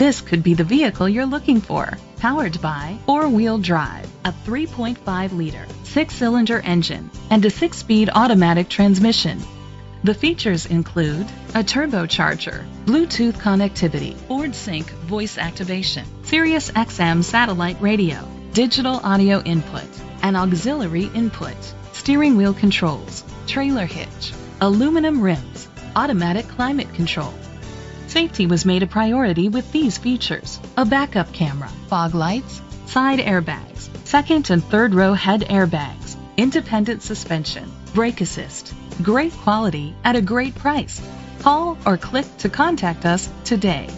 This could be the vehicle you're looking for. Powered by four-wheel drive, a 3.5 liter six-cylinder engine, and a six-speed automatic transmission. The features include a turbocharger, Bluetooth connectivity, Ford Sync voice activation, Sirius XM satellite radio, digital audio input, an auxiliary input, steering wheel controls, trailer hitch, aluminum rims, automatic climate control. Safety was made a priority with these features. A backup camera, fog lights, side airbags, second and third row head airbags, independent suspension, brake assist. Great quality at a great price. Call or click to contact us today.